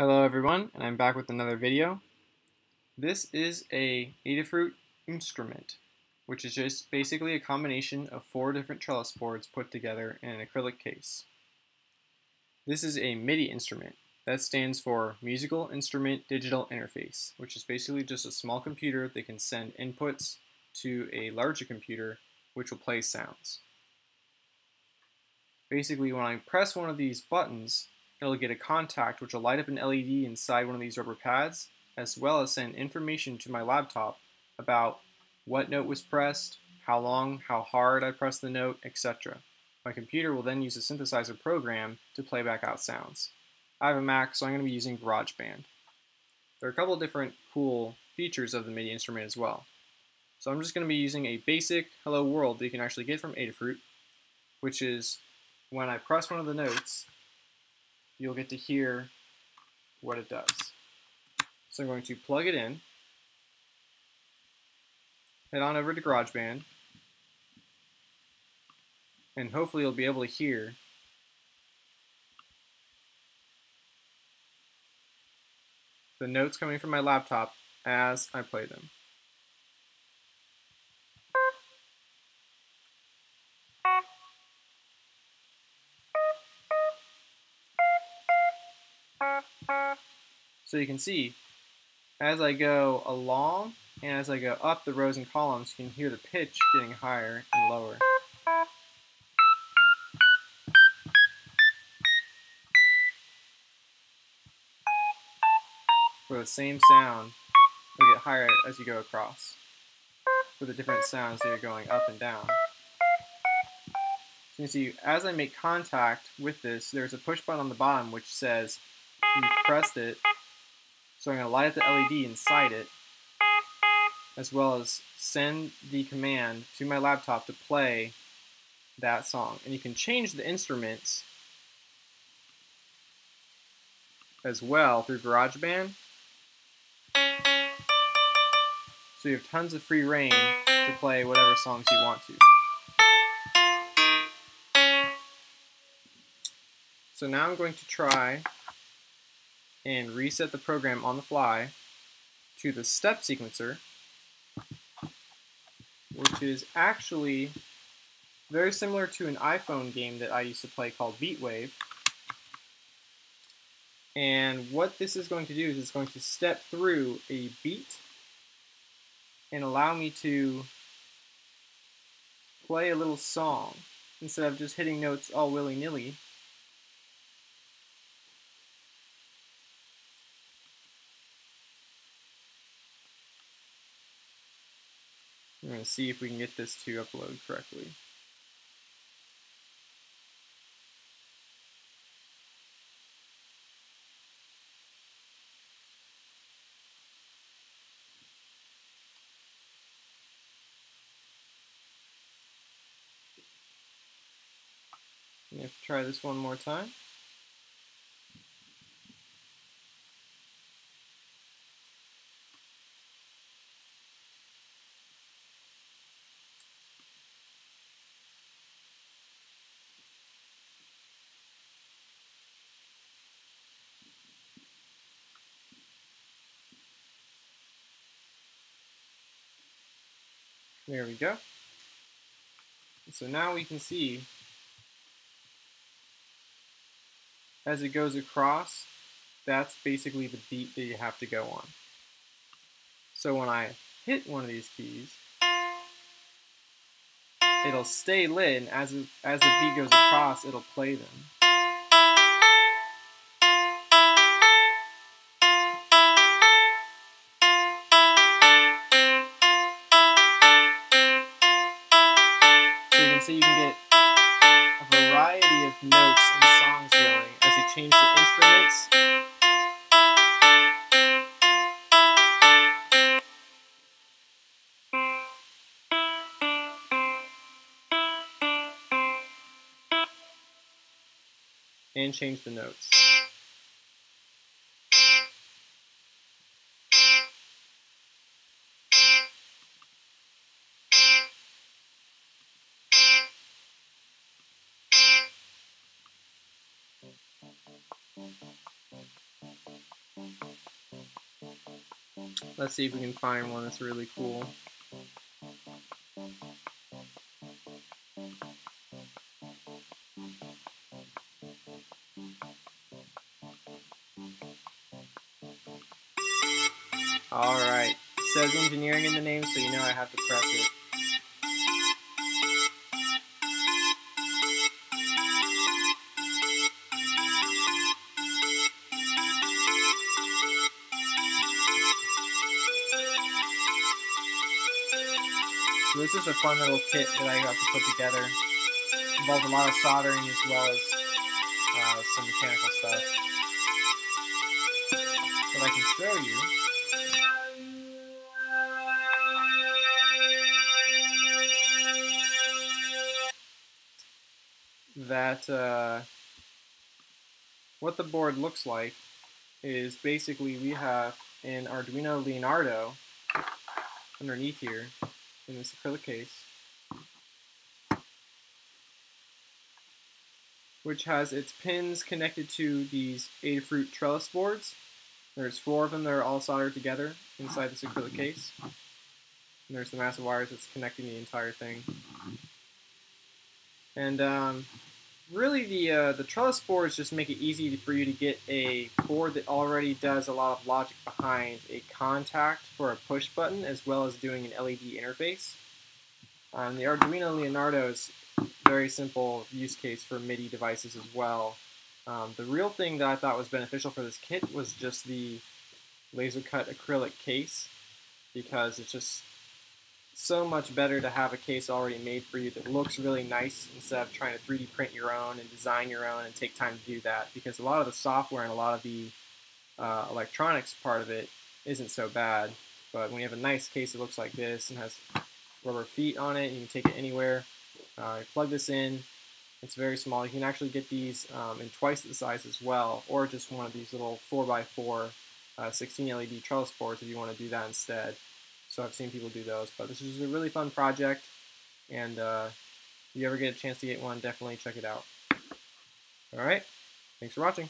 Hello everyone, and I'm back with another video. This is a Adafruit Untztrument, which is just basically a combination of four different trellis boards put together in an acrylic case. This is a MIDI instrument. That stands for Musical Instrument Digital Interface, which is basically just a small computer that can send inputs to a larger computer, which will play sounds. Basically, when I press one of these buttons, it'll get a contact which will light up an LED inside one of these rubber pads, as well as send information to my laptop about what note was pressed, how long, how hard I pressed the note, etc. My computer will then use a synthesizer program to play back out sounds. I have a Mac, so I'm going to be using GarageBand. There are a couple of different cool features of the MIDI instrument as well. So I'm just going to be using a basic Hello World that you can actually get from Adafruit, which is when I press one of the notes, you'll get to hear what it does. So I'm going to plug it in, head on over to GarageBand, and hopefully you'll be able to hear the notes coming from my laptop as I play them. So you can see, as I go along and as I go up the rows and columns, you can hear the pitch getting higher and lower. For the same sound, will get higher as you go across. For the different sounds that are going up and down. So you can see, as I make contact with this, there's a push button on the bottom which says you've pressed it. So I'm going to light up the LED inside it, as well as send the command to my laptop to play that song. And you can change the instruments as well through GarageBand. So you have tons of free reign to play whatever songs you want to. So now I'm going to try and reset the program on the fly to the step sequencer, which is actually very similar to an iPhone game that I used to play called Beatwave. And what this is going to do is it's going to step through a beat and allow me to play a little song instead of just hitting notes all willy-nilly. I'm going to see if we can get this to upload correctly. You have to try this one more time. There we go. So now we can see as it goes across, that's basically the beat that you have to go on. So when I hit one of these keys, it'll stay lit, and as, it, as the beat goes across, it'll play them. So you can get a variety of notes and songs going as you change the instruments. And change the notes. Let's see if we can find one that's really cool. Alright, says engineering in the name, so you know I have to press it. This is a fun little kit that I got to put together. It involves a lot of soldering as well as uh, some mechanical stuff. But I can show you that uh, what the board looks like is basically we have an Arduino Leonardo underneath here in this acrylic case which has its pins connected to these Adafruit trellis boards. There's four of them that are all soldered together inside this acrylic case. And there's the massive wires that's connecting the entire thing. And um, really the uh, the trellis boards just make it easy for you to get a board that already does a lot of logic behind a contact for a push button as well as doing an LED interface. Um, the Arduino Leonardo is very simple use case for MIDI devices as well. Um, the real thing that I thought was beneficial for this kit was just the laser cut acrylic case because it's just so much better to have a case already made for you that looks really nice instead of trying to 3D print your own and design your own and take time to do that because a lot of the software and a lot of the uh, electronics part of it isn't so bad. But when you have a nice case that looks like this and has rubber feet on it, you can take it anywhere. Uh, plug this in. It's very small. You can actually get these um, in twice the size as well, or just one of these little 4x4 uh, 16 LED trellis boards if you want to do that instead. So I've seen people do those. But this is a really fun project, and uh, if you ever get a chance to get one, definitely check it out. All right, thanks for watching.